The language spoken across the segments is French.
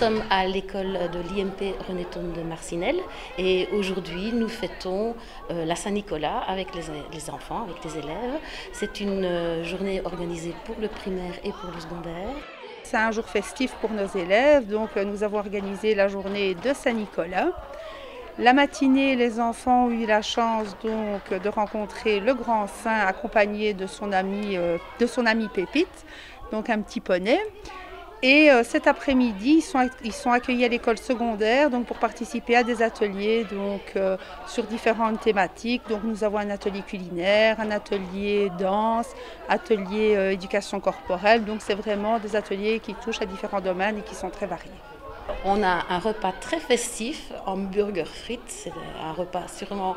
sommes à l'école de l'IMP René de Marcinelle et aujourd'hui nous fêtons euh, la Saint-Nicolas avec les, enfants, avec les élèves. C'est une euh, journée organisée pour le primaire et pour le secondaire. C'est un jour festif pour nos élèves, donc euh, nous avons organisé la journée de Saint-Nicolas. La matinée, les enfants ont eu la chance donc de rencontrer le grand saint accompagné de son ami, de son ami Pépite, donc un petit poney. Et euh, cet après-midi, ils sont, accueillis à l'école secondaire donc pour participer à des ateliers donc, euh, sur différentes thématiques. Donc nous avons un atelier culinaire, un atelier danse, atelier euh, éducation corporelle. Donc c'est vraiment des ateliers qui touchent à différents domaines et qui sont très variés. On a un repas très festif, hamburger frites, c'est un repas sûrement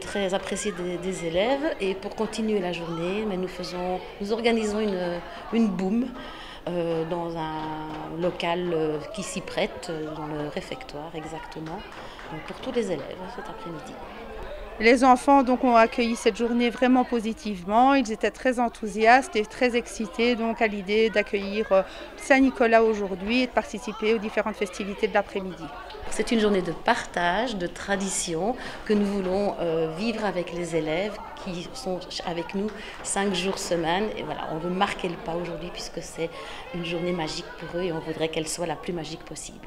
très apprécié des, élèves. Et pour continuer la journée, mais nous, faisons, nous organisons une, une boum euh, dans un local euh, qui s'y prête, euh, dans le réfectoire exactement, pour tous les élèves cet après-midi. Les enfants donc ont accueilli cette journée vraiment positivement. Ils étaient très enthousiastes et très excités donc à l'idée d'accueillir Saint-Nicolas aujourd'hui et de participer aux différentes festivités de l'après-midi. C'est une journée de partage, de tradition que nous voulons vivre avec les élèves qui sont avec nous cinq jours semaine. Et voilà, on veut marquer le pas aujourd'hui puisque c'est une journée magique pour eux et on voudrait qu'elle soit la plus magique possible.